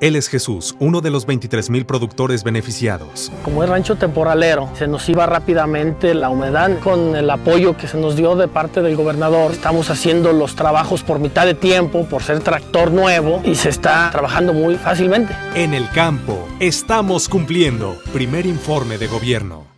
Él es Jesús, uno de los 23 mil productores beneficiados. Como es rancho temporalero, se nos iba rápidamente la humedad. Con el apoyo que se nos dio de parte del gobernador, estamos haciendo los trabajos por mitad de tiempo, por ser tractor nuevo, y se está trabajando muy fácilmente. En el campo, estamos cumpliendo. Primer informe de gobierno.